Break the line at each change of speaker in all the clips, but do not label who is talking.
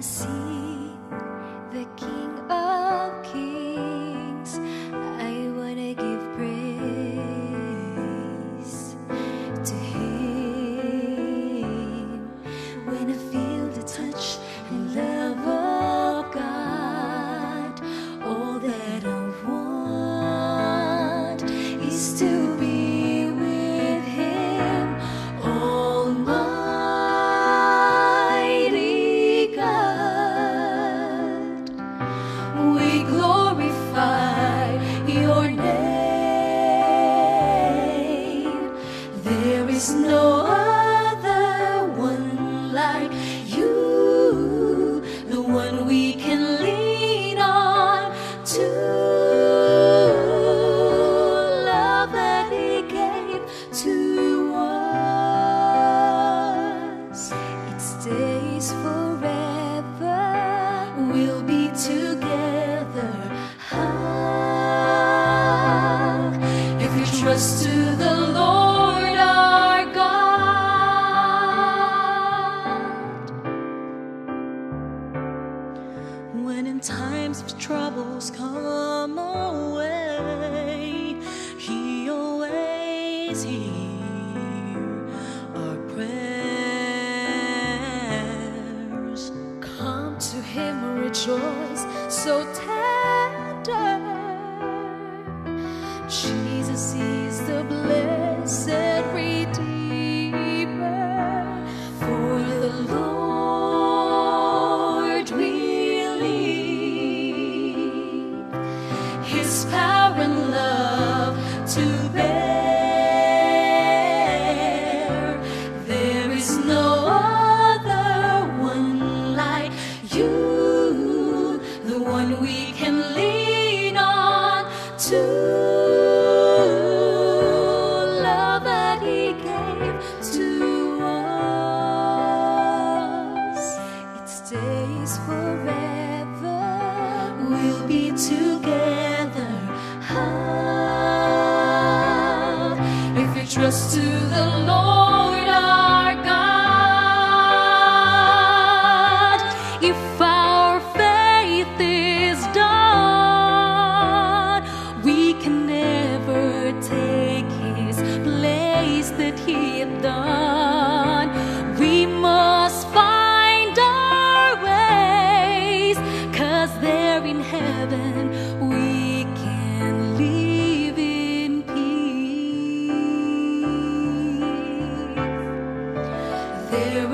I see. is no when in times of troubles come our way, He always hears our prayers.
Come to him, rejoice, so tender. Jesus is the blessed His power and love to bear. There is no other one like you, the one we can lean on to. Love that He gave to us, it stays forever.
We'll be together.
To the Lord our God, if our faith is done, we can never take His place that He had done.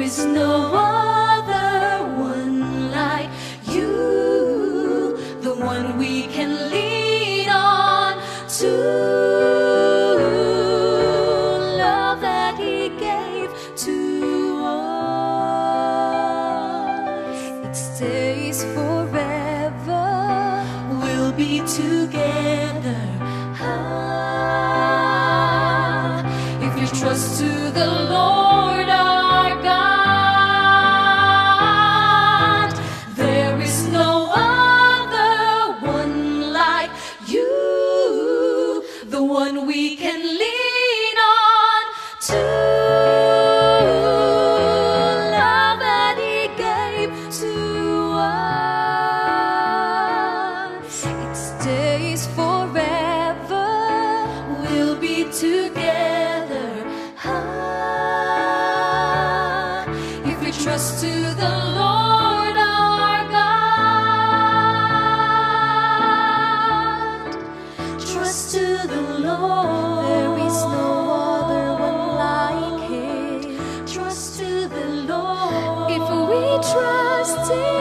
Is no other one like you, the one we can lean on to. Love that He gave to us, it stays forever.
We'll be together.
Ah, if you trust to the Lord one we can
trusts in